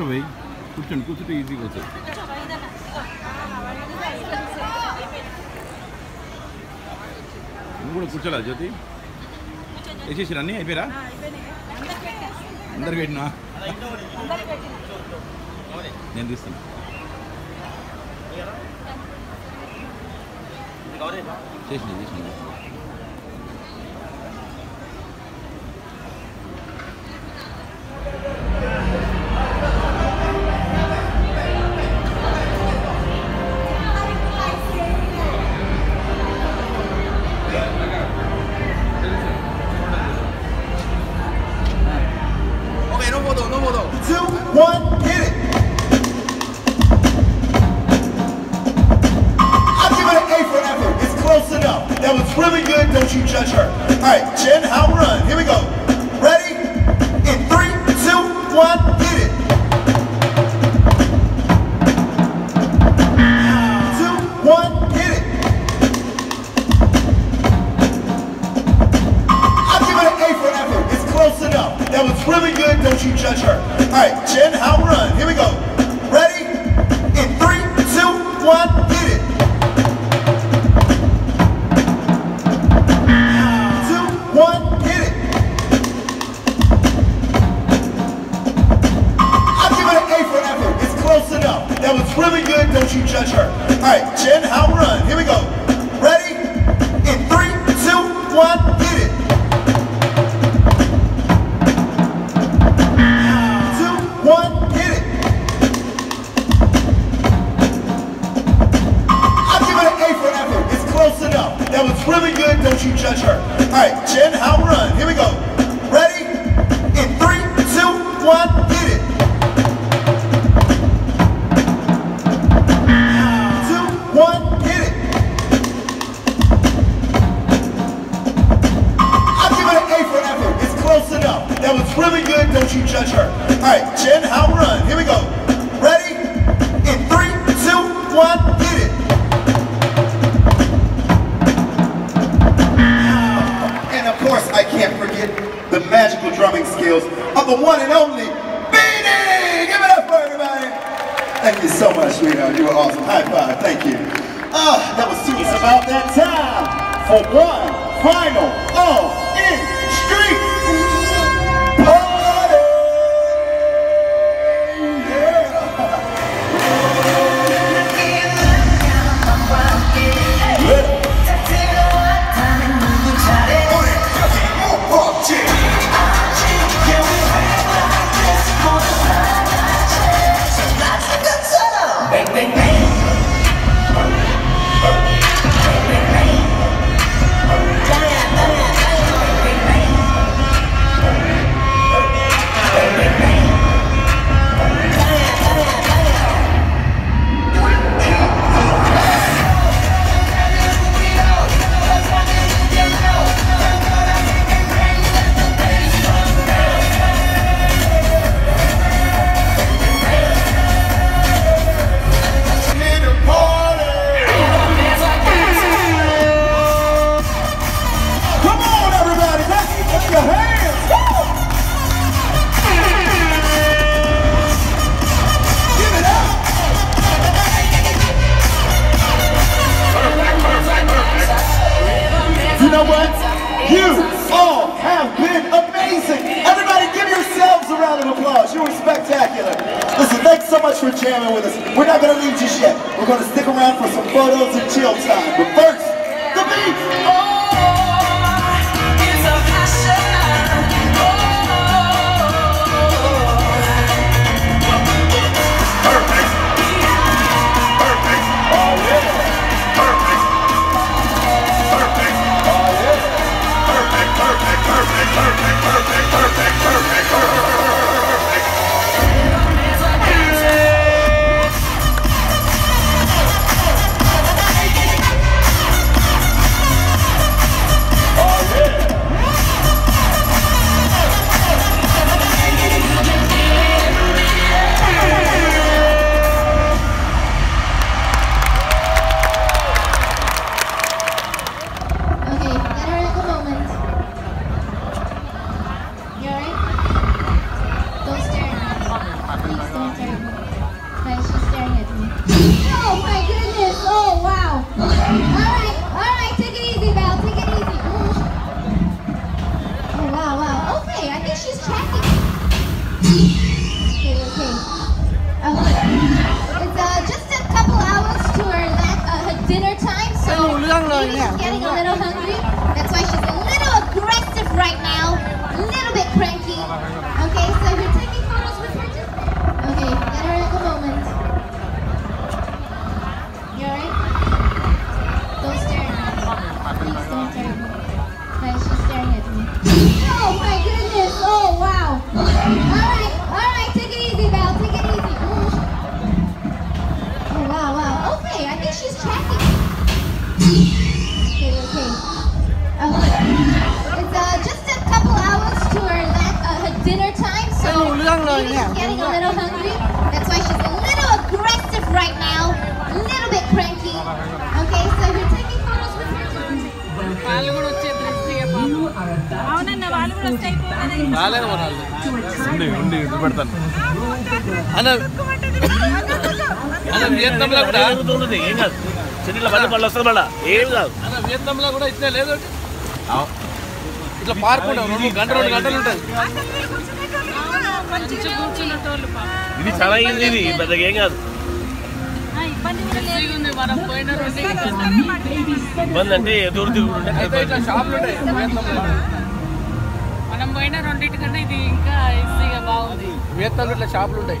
కూర్చో కూర్చోబోయి కూర్చోండి కూర్చుంటే ఈజీగా వచ్చాయి నువ్వు కూడా కూర్చోలే జ్యోతి? వేసేసి అన్నీ? అయిపోయారా? అందరు పెట్టినా? నేను తీస్తాను చేసిన చేసిన. All right, Jen, how run. Here we go. Can't forget the magical drumming skills of the one and only Beanie! Give it up for everybody! Thank you so much, sweetheart. You were awesome. High five. Thank you. Ah, that was sweet. It's about that time for one final all in street amazing! Everybody give yourselves a round of applause. You were spectacular. Listen, thanks so much for jamming with us. We're not going to leave just yet. We're going to stick around for some photos and chill time. But first, the beat! Oh! Okay, so you're taking photos with her, just okay, let her have a moment. You alright? Don't stare at me. Please don't stare at me. Guys, she's staring at me. Oh my goodness! Oh wow! Alright, alright, take it easy, Val, take it easy. Oh wow, wow. Okay, I think she's tracking. Okay, okay. Uh, getting a little hungry. That's why she's a little aggressive right now, a little bit cranky. Okay, so you're taking photos with అన్న వియత్నంలో కూడా ఏం కాదు చిన్న మళ్ళీ మళ్ళీ వస్తుంది మళ్ళీ ఏం కాదు అన్న వియత్నంలో కూడా ఇట్లా లేదు ఇట్లా పార్క్ ఉండవు రెండు గంట రెండు గంటలు ఉంటుంది. ఇది చాలా ఈజీ ఇది పెద్దగా ఏం కాదు ఆ, ఇబ్బంది అంటే ఎదురు వియత్నంలో మనం పోయిన రెండింటికన్నా ఇది ఇంకా ఈజీగా బాగుంది ఇట్లా షాపులు ఉంటాయి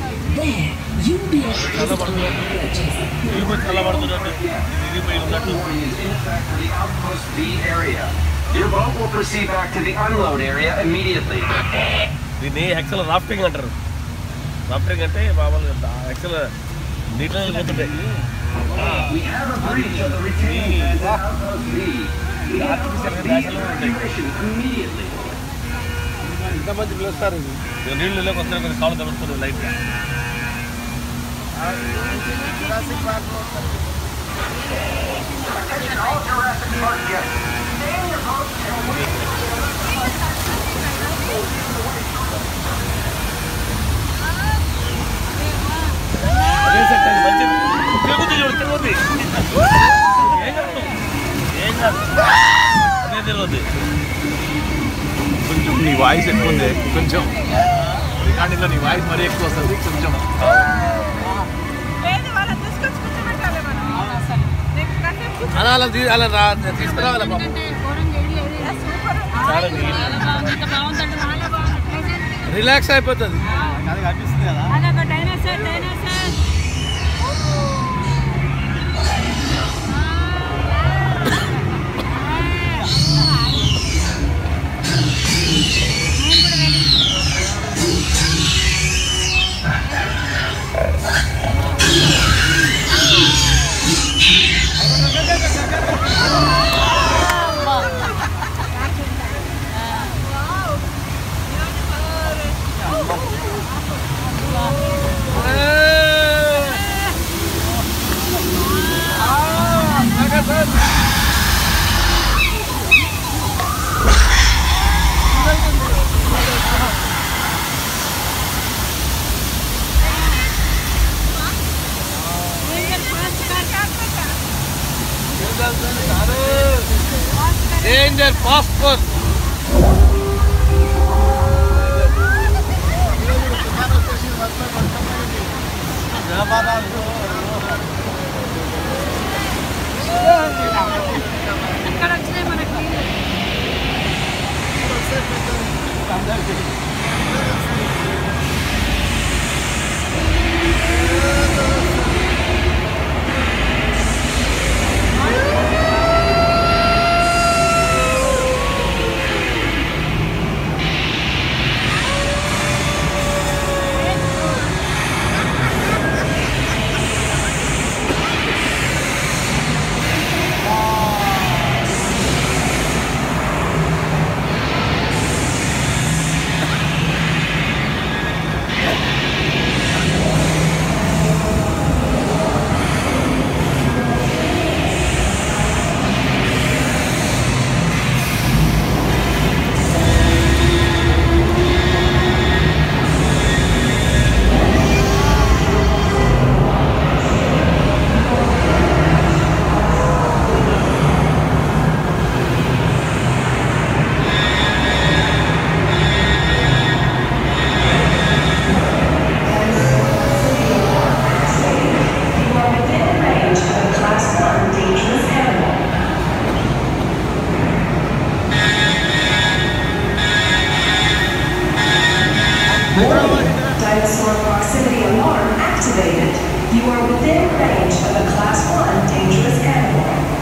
దీన్ని ఎక్సల్ రాఫ్టింగ్ అంటారు. రాఫ్టింగ్ అంటే బాబు ఎక్సల్ నీటిలో వెళ్ళిపోతుంటాయి a breach of the retaining fence at Outpost B. The Outpost B evacuation immediately. ఇంతమంది పిలుస్తారు ఇది ఇక నీళ్ళు వస్తే కొన్ని కాళ్ళు కలుపుతుంది light Attention all Jurassic Park guests. Voice ఎక్కువ ఉంది కొంచెం రికార్డింగ్లో నీ వాయిస్ మరీ ఎక్కువ వస్తుంది. కొంచెం. అలా అలా తీ- అలా రా తీసుకురావాలి పాపం ఎందుకంటే ఘోరంగా ఏం Dinosaur proximity alarm activated. You are within range of a class 1 dangerous animal.